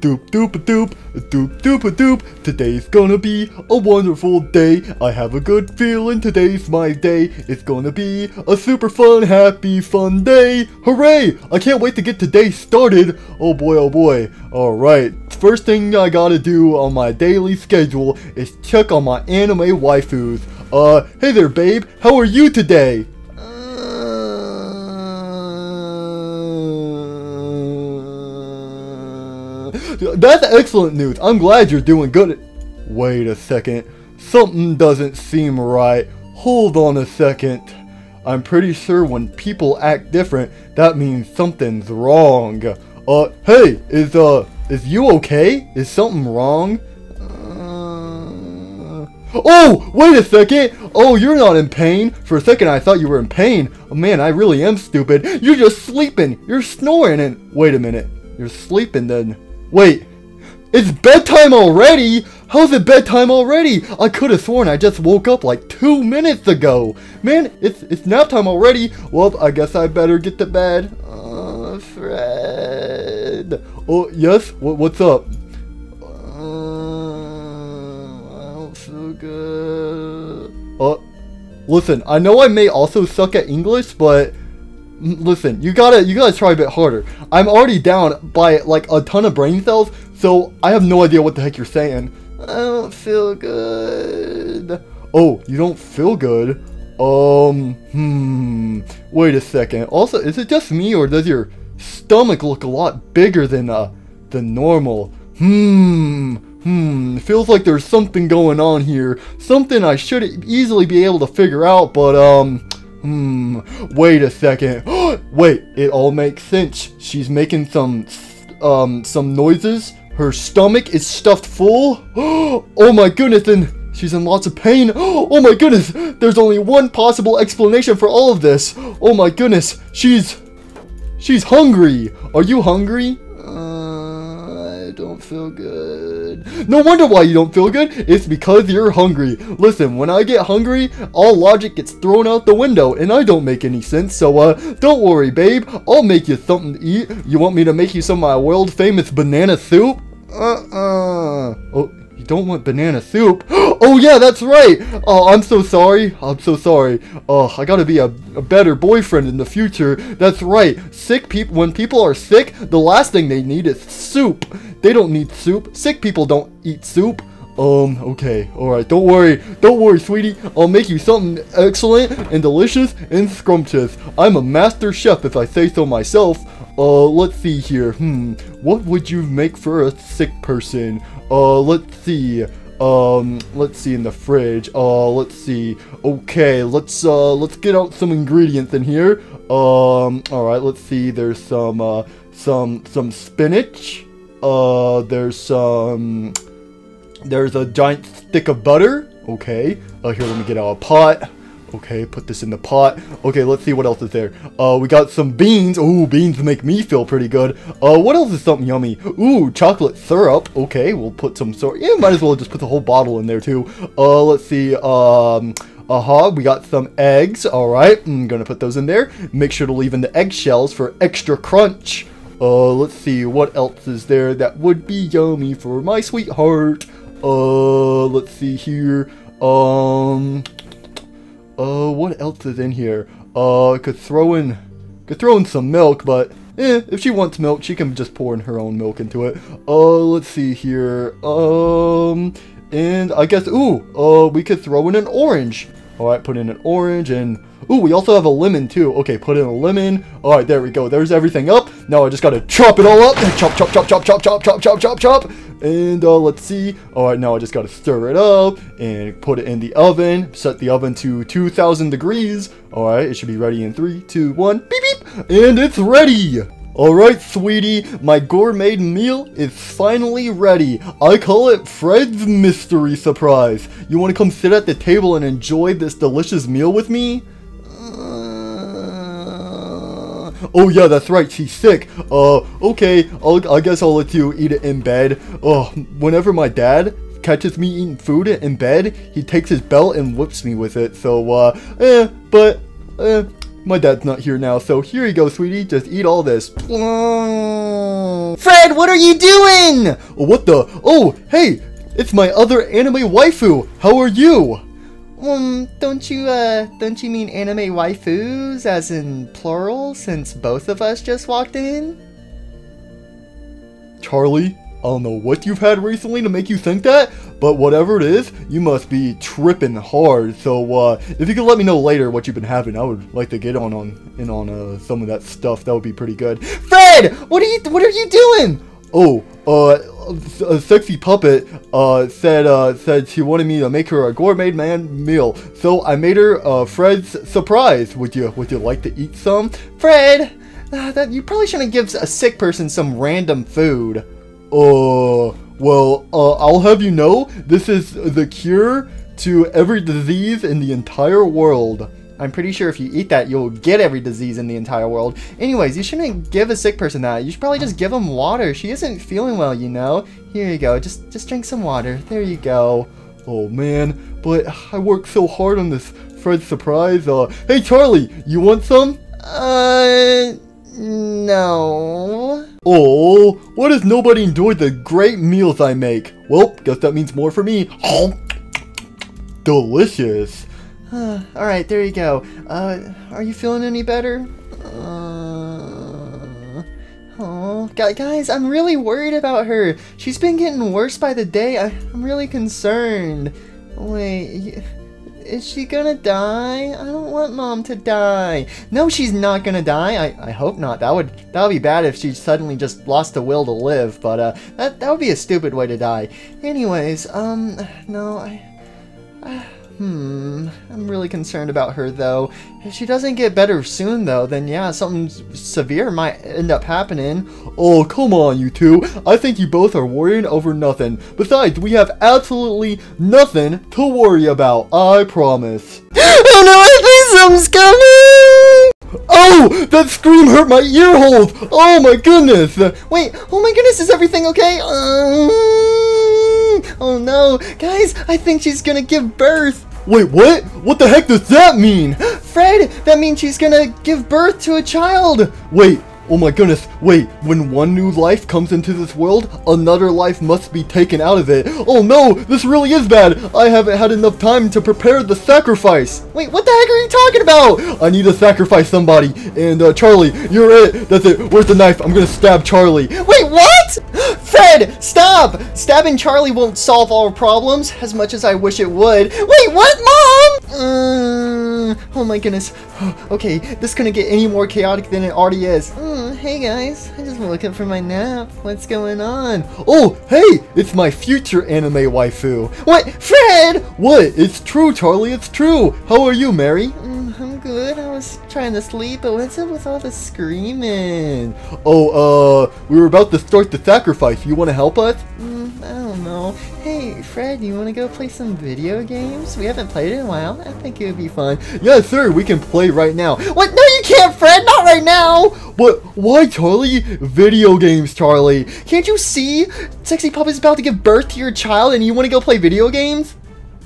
Doop doop a doop, a doop doop a doop. Today's gonna be a wonderful day. I have a good feeling today's my day. It's gonna be a super fun, happy, fun day. Hooray! I can't wait to get today started. Oh boy, oh boy. Alright, first thing I gotta do on my daily schedule is check on my anime waifus. Uh, hey there babe, how are you today? That's excellent news. I'm glad you're doing good. Wait a second. Something doesn't seem right. Hold on a second. I'm pretty sure when people act different, that means something's wrong. Uh, hey, is, uh, is you okay? Is something wrong? Uh... Oh, wait a second! Oh, you're not in pain! For a second I thought you were in pain. Oh man, I really am stupid. You're just sleeping! You're snoring and- Wait a minute. You're sleeping then. Wait, it's bedtime already? How's it bedtime already? I could have sworn I just woke up like two minutes ago. Man, it's it's nap time already. Well, I guess I better get to bed. Uh, Fred. Oh, yes? What, what's up? Uh, I don't feel good. Uh, listen, I know I may also suck at English, but listen, you gotta you gotta try a bit harder. I'm already down by like a ton of brain cells, so I have no idea what the heck you're saying. I don't feel good. Oh, you don't feel good? Um, hmm. Wait a second. Also, is it just me or does your stomach look a lot bigger than uh than normal? Hmm. Hmm, feels like there's something going on here. Something I should easily be able to figure out, but um, Hmm, wait a second. wait, it all makes sense. She's making some, um, some noises. Her stomach is stuffed full. oh my goodness, and she's in lots of pain. Oh my goodness, there's only one possible explanation for all of this. Oh my goodness, she's, she's hungry. Are you hungry? Don't feel good. No wonder why you don't feel good. It's because you're hungry. Listen, when I get hungry, all logic gets thrown out the window, and I don't make any sense. So, uh, don't worry, babe. I'll make you something to eat. You want me to make you some of my world famous banana soup? Uh-uh. Oh, don't want banana soup? Oh yeah, that's right. Oh, I'm so sorry. I'm so sorry. Oh, I gotta be a, a better boyfriend in the future. That's right. Sick people, when people are sick, the last thing they need is soup. They don't need soup. Sick people don't eat soup. Um, okay, alright, don't worry, don't worry, sweetie, I'll make you something excellent and delicious and scrumptious. I'm a master chef if I say so myself. Uh, let's see here, hmm, what would you make for a sick person? Uh, let's see, um, let's see in the fridge. Uh, let's see. Okay, let's uh, let's get out some ingredients in here. Um, all right. Let's see. There's some uh, some some spinach. Uh, there's some. There's a giant stick of butter. Okay. Uh, here, let me get out a pot. Okay, put this in the pot. Okay, let's see what else is there. Uh, we got some beans. Ooh, beans make me feel pretty good. Uh, what else is something yummy? Ooh, chocolate syrup. Okay, we'll put some syrup. Yeah, might as well just put the whole bottle in there too. Uh, let's see. Um, uh-huh, we got some eggs. All right, I'm gonna put those in there. Make sure to leave in the eggshells for extra crunch. Uh, let's see, what else is there that would be yummy for my sweetheart? Uh, let's see here. Um, uh, what else is in here? Uh, could throw in, could throw in some milk, but eh, if she wants milk, she can just pour in her own milk into it. Uh, let's see here. Um, and I guess, ooh, uh, we could throw in an orange. Alright, put in an orange and... Ooh, we also have a lemon too. Okay, put in a lemon. Alright, there we go. There's everything up. Now I just gotta chop it all up. Chop, chop, chop, chop, chop, chop, chop, chop, chop, chop. And uh, let's see. Alright, now I just gotta stir it up and put it in the oven. Set the oven to 2,000 degrees. Alright, it should be ready in 3, 2, 1. Beep, beep. And it's ready. Alright, sweetie, my gourmet meal is finally ready. I call it Fred's Mystery Surprise. You want to come sit at the table and enjoy this delicious meal with me? Oh yeah, that's right, she's sick. Uh, okay, I'll, I guess I'll let you eat it in bed. Oh, whenever my dad catches me eating food in bed, he takes his belt and whips me with it. So, uh, eh, but, eh, my dad's not here now, so here you go, sweetie. Just eat all this. Fred, what are you doing? What the? Oh, hey, it's my other anime waifu. How are you? Um, don't you, uh, don't you mean anime waifus, as in plural, since both of us just walked in? Charlie, I don't know what you've had recently to make you think that, but whatever it is, you must be tripping hard. So, uh, if you could let me know later what you've been having, I would like to get on on in on uh, some of that stuff. That would be pretty good. Fred, what are you, what are you doing? Oh, uh, a sexy puppet uh, said uh, said she wanted me to make her a gourmet man meal, so I made her uh, Fred's surprise. Would you Would you like to eat some? Fred, uh, that you probably shouldn't give a sick person some random food. Uh, well, uh, I'll have you know, this is the cure to every disease in the entire world. I'm pretty sure if you eat that, you'll get every disease in the entire world. Anyways, you shouldn't give a sick person that. You should probably just give them water. She isn't feeling well, you know. Here you go. Just just drink some water. There you go. Oh man, but I worked so hard on this Fred surprise. Uh, hey Charlie, you want some? Uh, no. Oh, what if nobody enjoyed the great meals I make? Well, guess that means more for me. Delicious. Alright, there you go. Uh, are you feeling any better? Uh, oh, guys, I'm really worried about her. She's been getting worse by the day. I, I'm really concerned. Wait, is she gonna die? I don't want mom to die. No, she's not gonna die. I, I hope not. That would that would be bad if she suddenly just lost the will to live. But uh, that that would be a stupid way to die. Anyways, um, no, I. Uh, Hmm, I'm really concerned about her though. If she doesn't get better soon though, then yeah, something severe might end up happening. Oh, come on you two. I think you both are worrying over nothing. Besides, we have absolutely nothing to worry about, I promise. oh no, I think something's coming! Oh, that scream hurt my ear holes! Oh my goodness! Wait, oh my goodness, is everything okay? Um, oh no, guys, I think she's gonna give birth. Wait, what? What the heck does that mean? Fred, that means she's gonna give birth to a child! Wait, Oh my goodness, wait, when one new life comes into this world, another life must be taken out of it. Oh no, this really is bad. I haven't had enough time to prepare the sacrifice. Wait, what the heck are you talking about? I need to sacrifice somebody. And uh, Charlie, you're it. That's it. Where's the knife? I'm gonna stab Charlie. Wait, what? Fred, stop! Stabbing Charlie won't solve all our problems, as much as I wish it would. Wait, what, Mom? Uh, oh my goodness. Okay, this couldn't get any more chaotic than it already is. Mm, hey guys, I just woke up from my nap. What's going on? Oh, hey, it's my future anime waifu. What? Fred! What? It's true, Charlie, it's true. How are you, Marie? Mm, I'm good. I was trying to sleep, but what's up with all the screaming? Oh, uh, we were about to start the sacrifice. You want to help us? Fred, you want to go play some video games? We haven't played in a while. I think it would be fun. Yeah, sir, we can play right now. What? No, you can't, Fred! Not right now! But why, Charlie? Video games, Charlie. Can't you see? Sexy Pup is about to give birth to your child and you want to go play video games?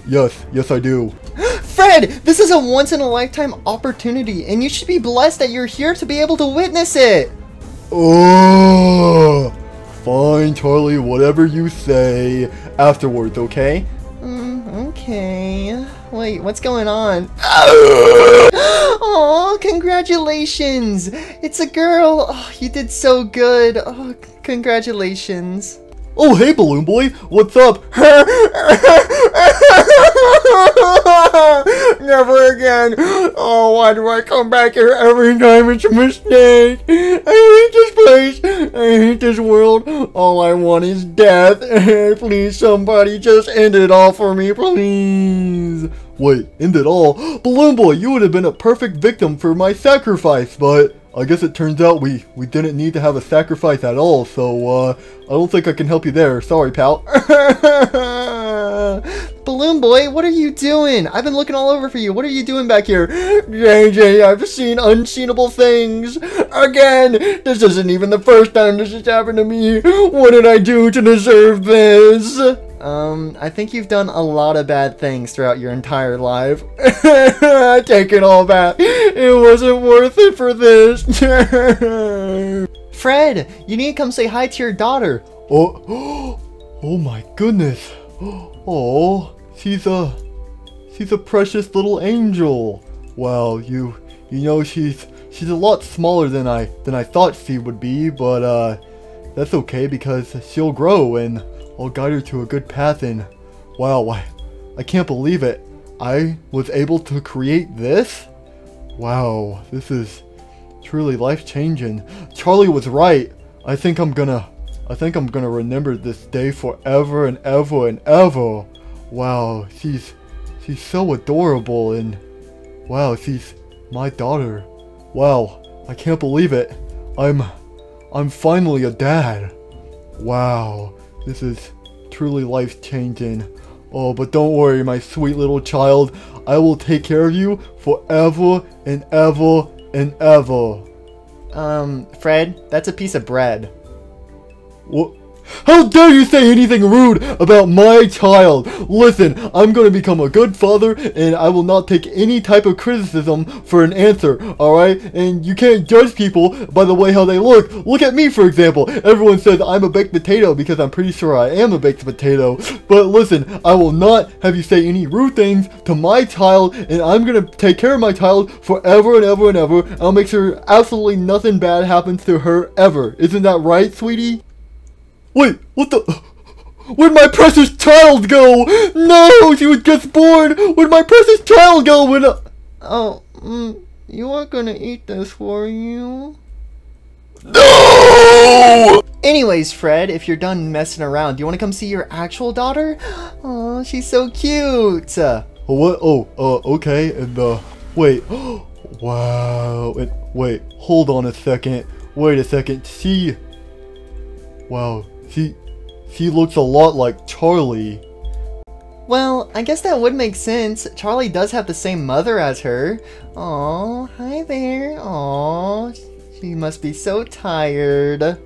Yes, yes I do. Fred, this is a once-in-a-lifetime opportunity, and you should be blessed that you're here to be able to witness it. Oh, fine, Charlie, whatever you say. Afterwards, okay? Mm, okay. Wait, what's going on? oh, congratulations! It's a girl! Oh, you did so good! Oh, congratulations. Oh, hey, Balloon Boy, what's up? Never again. Oh, why do I come back here every time it's a mistake? I hate this place. I hate this world. All I want is death. please, somebody just end it all for me, please. Wait, end it all? Balloon Boy, you would have been a perfect victim for my sacrifice, but... I guess it turns out we, we didn't need to have a sacrifice at all, so uh, I don't think I can help you there. Sorry, pal. Balloon Boy, what are you doing? I've been looking all over for you. What are you doing back here? JJ, I've seen unseenable things. Again, this isn't even the first time this has happened to me. What did I do to deserve this? Um, I think you've done a lot of bad things throughout your entire life. Take it all back. It wasn't worth it for this. Fred, you need to come say hi to your daughter. Oh, oh my goodness. Oh, she's a, she's a precious little angel. Well, you, you know she's, she's a lot smaller than I, than I thought she would be, but uh, that's okay because she'll grow and I'll guide her to a good path and, wow, I, I can't believe it. I was able to create this? Wow, this is truly life-changing. Charlie was right. I think I'm gonna I think I'm gonna remember this day forever and ever and ever. Wow, she's she's so adorable and wow, she's my daughter. Wow, I can't believe it. I'm I'm finally a dad. Wow, this is truly life changing. Oh, but don't worry, my sweet little child. I will take care of you forever and ever and ever. Um, Fred, that's a piece of bread. What? How dare you say anything rude about my child? Listen, I'm gonna become a good father and I will not take any type of criticism for an answer, alright? And you can't judge people by the way how they look. Look at me, for example. Everyone says I'm a baked potato because I'm pretty sure I am a baked potato. But listen, I will not have you say any rude things to my child and I'm gonna take care of my child forever and ever and ever. I'll make sure absolutely nothing bad happens to her ever. Isn't that right, sweetie? Wait, what the? Where'd my precious child go? No, she was just born. Where'd my precious child go? When? Uh... Oh, mm, you aren't gonna eat this, were you? No! Anyways, Fred, if you're done messing around, do you want to come see your actual daughter? Oh, she's so cute. Uh, what? Oh, uh, okay. And uh, wait. wow. And wait, hold on a second. Wait a second. She. Wow, he, he looks a lot like Charlie. Well, I guess that would make sense. Charlie does have the same mother as her. Oh, hi there. Oh, she must be so tired.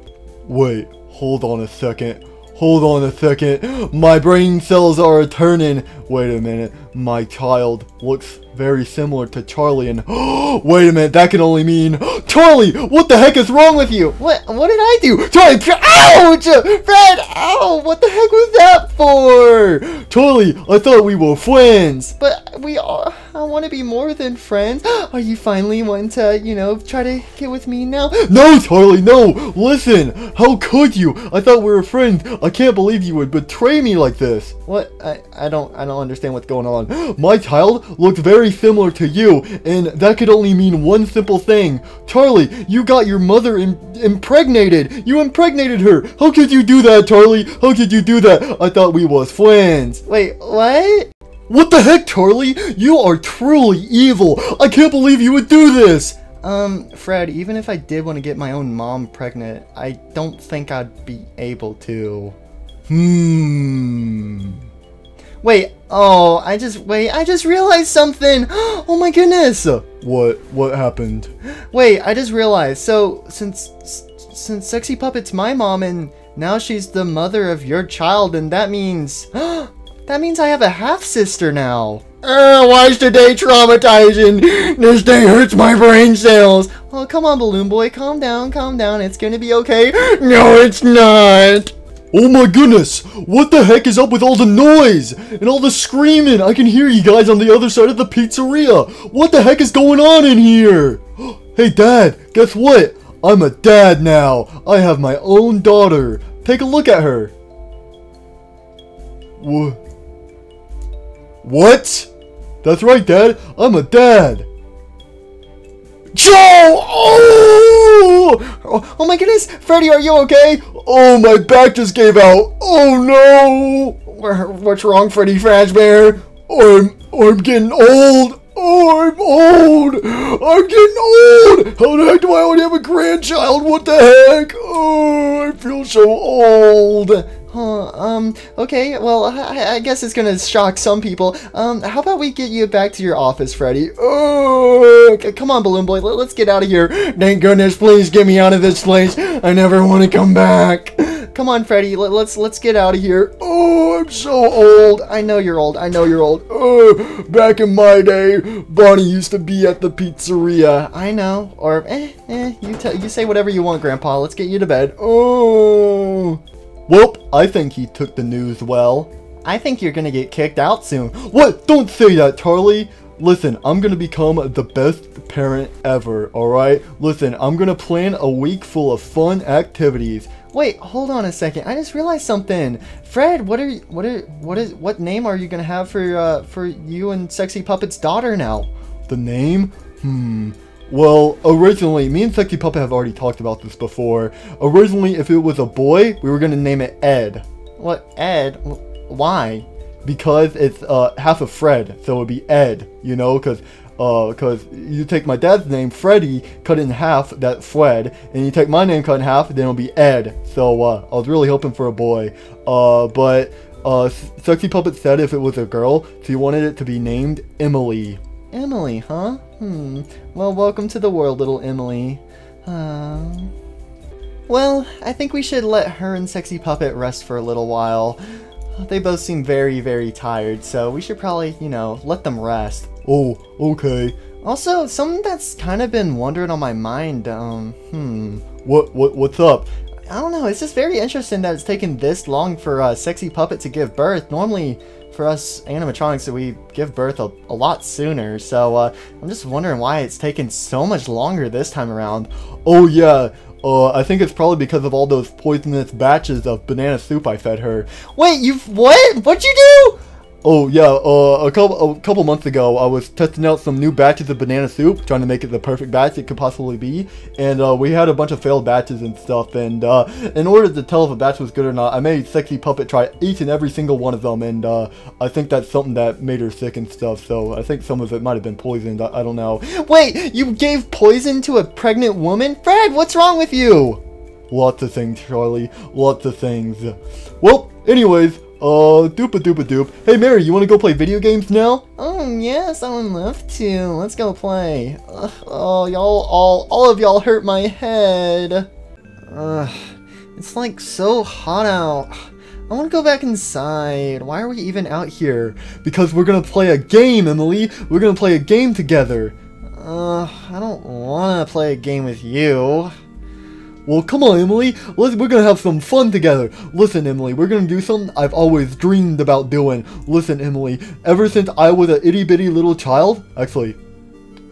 Wait, hold on a second. Hold on a second. My brain cells are turning. Wait a minute. My child looks very similar to Charlie and wait a minute, that can only mean Charlie, what the heck is wrong with you? What what did I do? Charlie, ouch! Fred, ow! What the heck was that for? Charlie, I thought we were friends. But we are I want to be more than friends. Are you finally wanting to, you know, try to get with me now? No, Charlie, no! Listen, how could you? I thought we were friends. I can't believe you would betray me like this. What? I, I don't I don't understand what's going on. My child looks very similar to you, and that could only mean one simple thing. Charlie, you got your mother Im impregnated. You impregnated her. How could you do that, Charlie? How could you do that? I thought we was friends. Wait, what? What the heck, Charlie? You are truly evil. I can't believe you would do this. Um, Fred, even if I did want to get my own mom pregnant, I don't think I'd be able to. Hmm. Wait, oh, I just, wait, I just realized something. Oh my goodness. What, what happened? Wait, I just realized. So, since, since Sexy Puppet's my mom and now she's the mother of your child and that means, That means I have a half-sister now. Uh, why is today traumatizing? This day hurts my brain cells. Oh, come on, Balloon Boy. Calm down, calm down. It's gonna be okay. No, it's not. Oh my goodness! What the heck is up with all the noise? And all the screaming? I can hear you guys on the other side of the pizzeria. What the heck is going on in here? Hey dad, guess what? I'm a dad now. I have my own daughter. Take a look at her. What? What? That's right, Dad. I'm a dad. Joe! Oh! oh! My goodness! Freddy, are you okay? Oh, my back just gave out. Oh no! What's wrong, Freddy Fazbear? I'm, I'm getting old. Oh, I'm old. I'm getting old. How the heck do I already have a grandchild? What the heck? Oh, I feel so old. Huh, um, okay, well, I, I, guess it's gonna shock some people. Um, how about we get you back to your office, Freddy? Oh, come on, Balloon Boy, let, us get out of here. Thank goodness, please get me out of this place. I never want to come back. come on, Freddy. Let, let's let's get out of here. Oh, I'm so old. I know you're old. I know you're old. Oh, back in my day, Bonnie used to be at the pizzeria. I know. Or eh, eh. You you say whatever you want, Grandpa. Let's get you to bed. Oh. Well, I think he took the news well. I think you're gonna get kicked out soon. What? Don't say that, Charlie. Listen, I'm gonna become the best parent ever, alright? Listen, I'm gonna plan a week full of fun activities. Wait, hold on a second. I just realized something. Fred, what are you, what are what is what name are you gonna have for uh for you and Sexy Puppet's daughter now? The name? Hmm. Well, originally, me and Sexy Puppet have already talked about this before. Originally, if it was a boy, we were gonna name it Ed. What Ed? Why? Because it's uh, half of Fred, so it would be Ed, you know, because uh, cause you take my dad's name, Freddy, cut in half, that's Fred, and you take my name cut in half, then it'll be Ed. So uh, I was really hoping for a boy. Uh, but uh, Sexy Puppet said if it was a girl, she wanted it to be named Emily. Emily, huh? Hmm. Well, welcome to the world, little Emily. Uh... Well, I think we should let her and Sexy Puppet rest for a little while. They both seem very, very tired, so we should probably, you know, let them rest. Oh, okay. Also, something that's kind of been wondering on my mind, um, hmm. What, what, what's up? I don't know, it's just very interesting that it's taken this long for a Sexy Puppet to give birth. Normally, for us animatronics, we give birth a, a lot sooner, so uh, I'm just wondering why it's taken so much longer this time around. Oh yeah, uh, I think it's probably because of all those poisonous batches of banana soup I fed her. Wait, you what? What'd you do? Oh yeah, uh, a couple a couple months ago, I was testing out some new batches of banana soup, trying to make it the perfect batch it could possibly be, and uh, we had a bunch of failed batches and stuff. And uh, in order to tell if a batch was good or not, I made Sexy Puppet try each and every single one of them, and uh, I think that's something that made her sick and stuff. So I think some of it might have been poisoned. I, I don't know. Wait, you gave poison to a pregnant woman, Fred? What's wrong with you? Lots of things, Charlie. Lots of things. Well, anyways, uh, doopa doopa doop. Hey Marie, you wanna go play video games now? Oh yes, I would love to. Let's go play. Ugh, oh, y'all, all, all of y'all hurt my head. Ugh, it's like so hot out. I want to go back inside. Why are we even out here? Because we're gonna play a game, Emily. We're gonna play a game together. Uh, I don't want to play a game with you. Well, come on, Emily. Let's, we're gonna have some fun together. Listen, Emily, we're gonna do something I've always dreamed about doing. Listen, Emily, ever since I was an itty bitty little child, actually,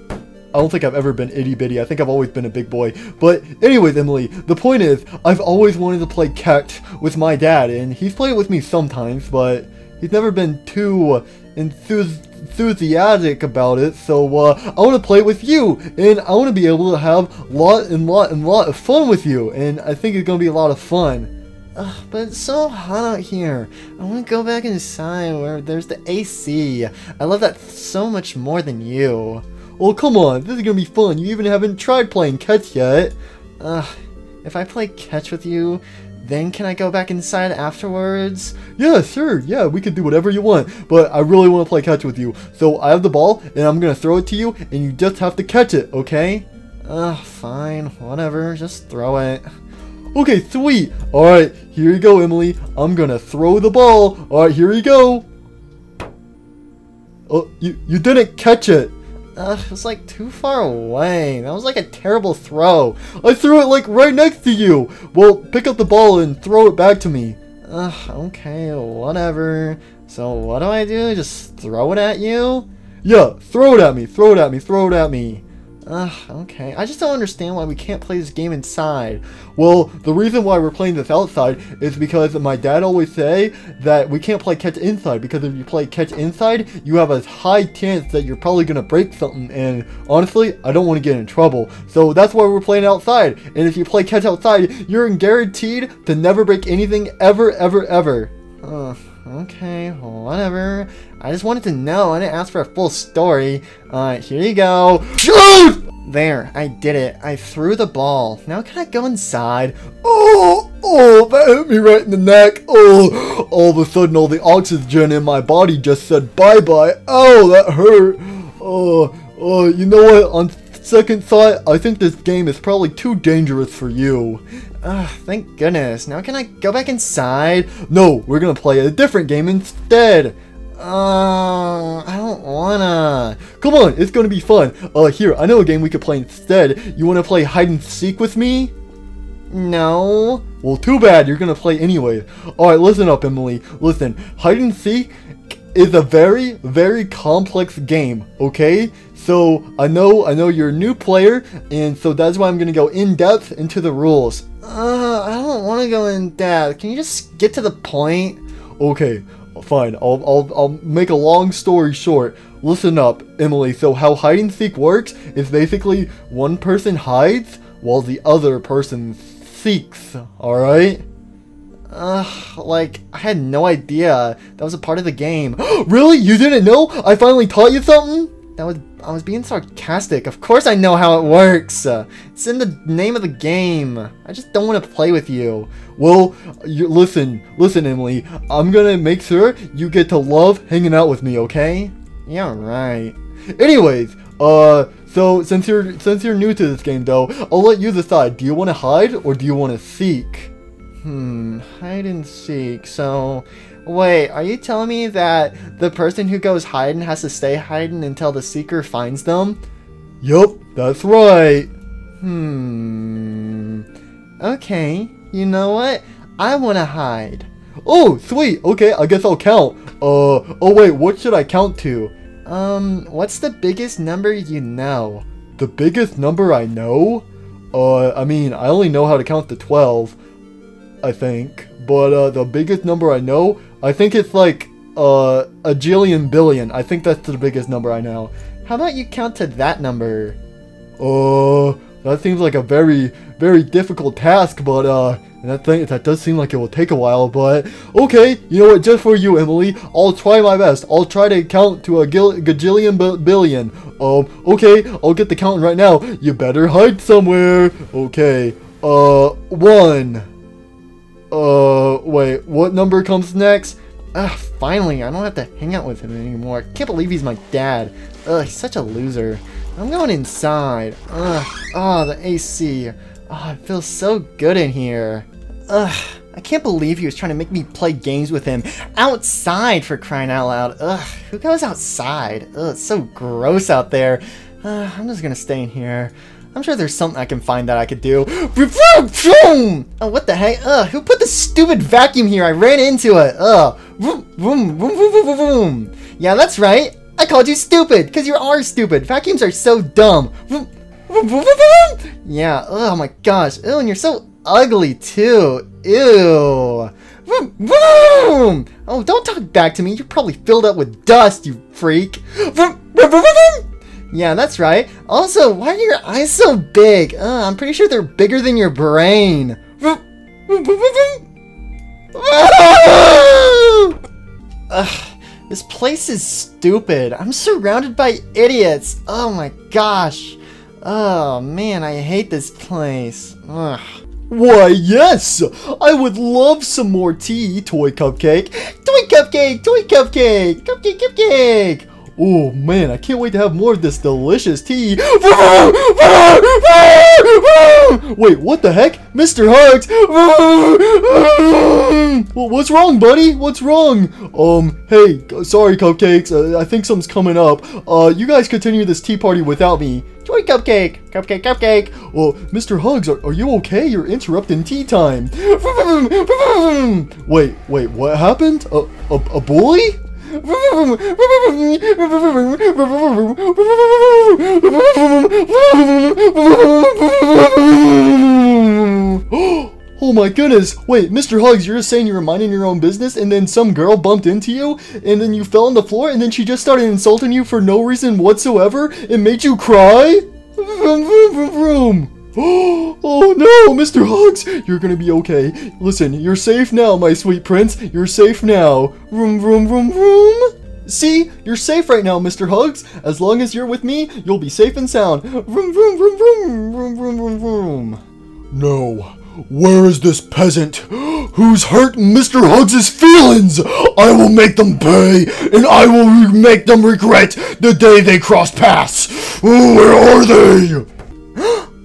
I don't think I've ever been itty bitty. I think I've always been a big boy. But anyways, Emily, the point is, I've always wanted to play catch with my dad, and he's played with me sometimes, but he's never been too enthusiastic about it, so uh, I want to play with you, and I want to be able to have a lot and lot and lot of fun with you, and I think it's going to be a lot of fun. Ugh, but it's so hot out here. I want to go back inside where there's the AC. I love that so much more than you. Well, come on, this is going to be fun. You even haven't tried playing catch yet. Ugh, if I play catch with you, then can I go back inside afterwards? Yeah, sure. Yeah, we can do whatever you want. But I really want to play catch with you. So I have the ball, and I'm going to throw it to you, and you just have to catch it, okay? Ugh, fine. Whatever. Just throw it. Okay, sweet. Alright, here you go, Emily. I'm going to throw the ball. Alright, here you go. Oh, you, you didn't catch it. It was like too far away. That was like a terrible throw. I threw it like right next to you. Well, pick up the ball and throw it back to me. Ugh, okay, whatever. So what do I do? Just throw it at you? Yeah, throw it at me, throw it at me, throw it at me. Ugh, okay. I just don't understand why we can't play this game inside. Well, the reason why we're playing this outside is because my dad always say that we can't play catch inside because if you play catch inside, you have a high chance that you're probably going to break something and honestly, I don't want to get in trouble. So that's why we're playing outside. And if you play catch outside, you're guaranteed to never break anything ever, ever, ever. Ugh, okay, whatever. I just wanted to know. I didn't ask for a full story. Alright, here you go. Shoot! There, I did it. I threw the ball. Now can I go inside? Oh, oh, that hit me right in the neck. Oh, all of a sudden all the oxygen in my body just said bye-bye. Oh, that hurt. Oh, oh, you know what? On second thought, I think this game is probably too dangerous for you. Ugh, thank goodness. Now can I go back inside? No, we're gonna play a different game instead. Uh, I don't wanna. Come on, it's gonna be fun. Uh, here, I know a game we could play instead. You wanna play hide and seek with me? No. Well, too bad, you're gonna play anyway. Alright, listen up, Emily. Listen, hide and seek is a very, very complex game, okay? So, I know, I know you're a new player, and so that's why I'm gonna go in-depth into the rules. Uh, I don't want to go in depth. Can you just get to the point? Okay, fine. I'll, I'll, I'll make a long story short. Listen up, Emily. So how hide and seek works is basically one person hides while the other person seeks. All right? Ugh, like, I had no idea that was a part of the game. really? You didn't know? I finally taught you something? That was, I was being sarcastic. Of course I know how it works. It's in the name of the game. I just don't want to play with you. Well, you, listen, listen, Emily. I'm gonna make sure you get to love hanging out with me, okay? Yeah, right. Anyways, uh, so since you're since you're new to this game, though, I'll let you decide. Do you want to hide or do you want to seek? Hmm, hide and seek. So, wait, are you telling me that the person who goes hiding has to stay hiding until the seeker finds them? Yup, that's right. Hmm. Okay, you know what? I want to hide. Oh, sweet. Okay, I guess I'll count. Uh, oh wait, what should I count to? Um, what's the biggest number you know? The biggest number I know? Uh, I mean, I only know how to count to 12, I think. But, uh, the biggest number I know, I think it's like, uh, a jillion billion. I think that's the biggest number I know. How about you count to that number? Uh, that seems like a very, very difficult task, but, uh, that thing, that does seem like it will take a while, but, okay, you know what, just for you, Emily, I'll try my best. I'll try to count to a gil gajillion billion. Um, okay, I'll get the counting right now. You better hide somewhere. Okay, uh, one. Uh, wait, what number comes next? Ugh, finally, I don't have to hang out with him anymore. I can't believe he's my dad. Ugh, he's such a loser. I'm going inside. Ugh, oh, the AC. Oh, it feels so good in here. Ugh, I can't believe he was trying to make me play games with him outside for crying out loud. Ugh, who goes outside? Ugh, it's so gross out there. Uh, I'm just gonna stay in here. I'm sure there's something I can find that I could do. Oh, what the heck? Ugh, who put the stupid vacuum here? I ran into it. Ugh. Yeah, that's right. I called you stupid, because you are stupid. Vacuums are so dumb. Yeah, oh my gosh. Ew, and you're so ugly too. Ew. Oh, don't talk back to me. You're probably filled up with dust, you freak. Yeah, that's right. Also, why are your eyes so big? Uh, I'm pretty sure they're bigger than your brain. Ugh, this place is stupid. I'm surrounded by idiots. Oh my gosh. Oh man, I hate this place. Ugh. Why, yes! I would love some more tea, Toy Cupcake. Toy Cupcake! Toy Cupcake! Cupcake, Cupcake! Oh man, I can't wait to have more of this delicious tea. Wait, what the heck? Mr. Hugs! What's wrong, buddy? What's wrong? Um, hey, sorry, Cupcakes. Uh, I think something's coming up. Uh, you guys continue this tea party without me. Toy Cupcake! Cupcake, Cupcake! Well, Mr. Hugs, are, are you okay? You're interrupting tea time. Wait, wait, what happened? A, a, a bully? Oh my goodness! Wait, Mr. Hugs, you're just saying you were minding your own business and then some girl bumped into you and then you fell on the floor and then she just started insulting you for no reason whatsoever and made you cry? Oh no, Mr. Hugs! You're gonna be okay. Listen, you're safe now, my sweet prince. You're safe now. Vroom, vroom, vroom, vroom. See? You're safe right now, Mr. Hugs. As long as you're with me, you'll be safe and sound. Vroom, vroom, vroom, vroom, vroom, vroom, vroom. No. Where is this peasant who's hurt Mr. Hugs' feelings? I will make them pay, and I will make them regret the day they cross paths. Oh, where are they?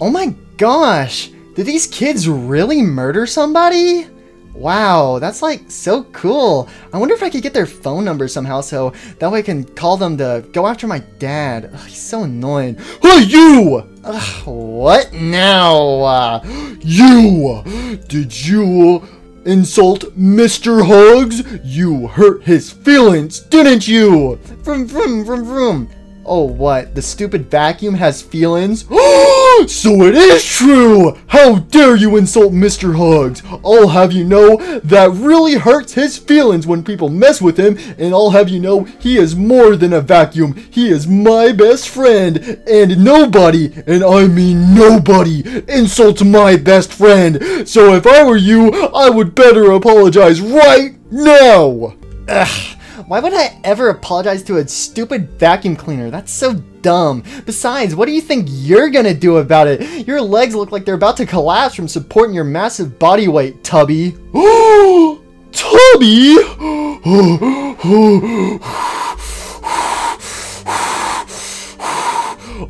Oh my gosh! Did these kids really murder somebody? Wow, that's like so cool. I wonder if I could get their phone number somehow so that way I can call them to go after my dad. Ugh, he's so annoying. Hey, you! Ugh, what now? Uh, You! Did you insult Mr. Hugs? You hurt his feelings, didn't you? vroom, vroom, vroom, vroom. Oh, what? The stupid vacuum has feelings? so it is true! How dare you insult Mr. Hugs? I'll have you know that really hurts his feelings when people mess with him, and I'll have you know he is more than a vacuum. He is my best friend, and nobody, and I mean nobody, insults my best friend. So if I were you, I would better apologize right now! Ugh. Why would I ever apologize to a stupid vacuum cleaner? That's so dumb. Besides, what do you think you're gonna do about it? Your legs look like they're about to collapse from supporting your massive body weight, Tubby. Tubby!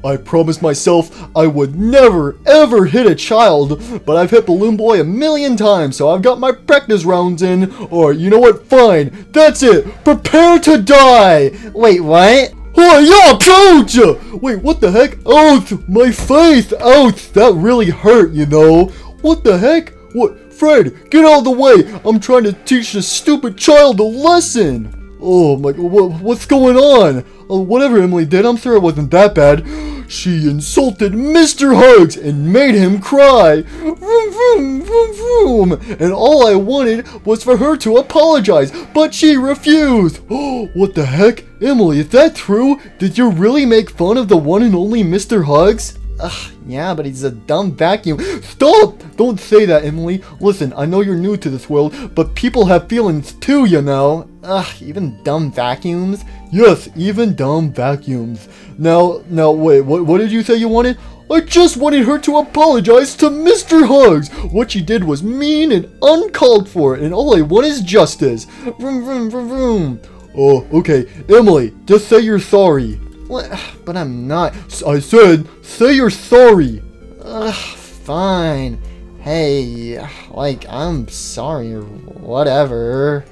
I promised myself I would never ever hit a child, but I've hit Balloon Boy a million times, so I've got my practice rounds in. Or, you know what? Fine. That's it. Prepare to die. Wait, what? Oh, yeah, ouch! Wait, what the heck? Ouch! My face! Ouch! That really hurt, you know? What the heck? What? Fred, get out of the way! I'm trying to teach this stupid child a lesson! Oh my, what, what's going on? Oh, whatever Emily did, I'm sure it wasn't that bad. She insulted Mr. Hugs and made him cry. Vroom, vroom, vroom, vroom. And all I wanted was for her to apologize, but she refused. Oh, what the heck? Emily, is that true? Did you really make fun of the one and only Mr. Hugs? Ugh, yeah, but he's a dumb vacuum. Stop! Don't say that, Emily. Listen, I know you're new to this world, but people have feelings too, you know. Ugh, even dumb vacuums? Yes, even dumb vacuums. Now, now, wait, what, what did you say you wanted? I just wanted her to apologize to Mr. Hugs. What she did was mean and uncalled for, and all I want is justice. Vroom, vroom, vroom, vroom. Oh, okay. Emily, just say you're sorry. What? But I'm not. I said, say you're sorry. Ugh, fine. Hey, like, I'm sorry or whatever.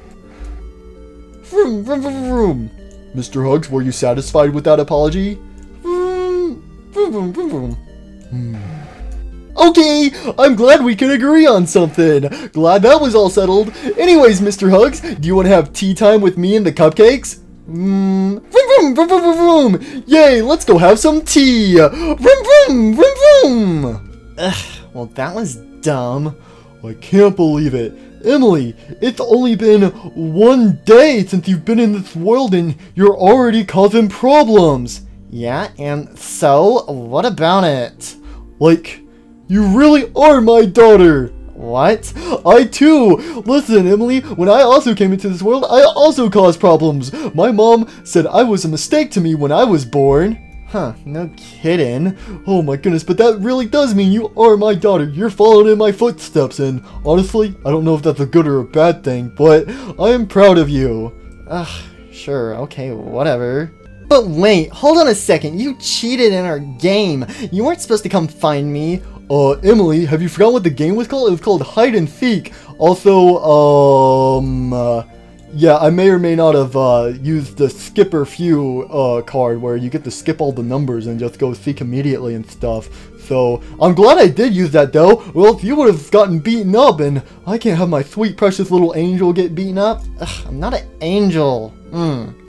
Vroom, vroom, vroom, vroom. Mr. Hugs, were you satisfied with that apology? Vroom, vroom, vroom, vroom. Hmm. Okay, I'm glad we can agree on something. Glad that was all settled. Anyways, Mr. Hugs, do you want to have tea time with me and the cupcakes? Mmm, vroom, vroom, vroom, vroom, vroom, vroom. Yay, let's go have some tea. Vroom, vroom, vroom, vroom. Ugh, well, that was dumb. I can't believe it. Emily, it's only been one day since you've been in this world and you're already causing problems. Yeah, and so, what about it? Like, you really are my daughter. What? I too! Listen, Emily, when I also came into this world, I also caused problems. My mom said I was a mistake to me when I was born. Huh, no kidding. Oh my goodness, but that really does mean you are my daughter. You're following in my footsteps, and honestly, I don't know if that's a good or a bad thing, but I am proud of you. Ugh, sure, okay, whatever. But wait, hold on a second. You cheated in our game. You weren't supposed to come find me. Uh, Emily, have you forgotten what the game was called? It was called Hide and Seek. Also, um, uh, yeah, I may or may not have uh, used the skipper few uh, card where you get to skip all the numbers and just go seek immediately and stuff. So I'm glad I did use that though. Well, if you would have gotten beaten up, and I can't have my sweet precious little angel get beaten up. Ugh, I'm not an angel. Hmm.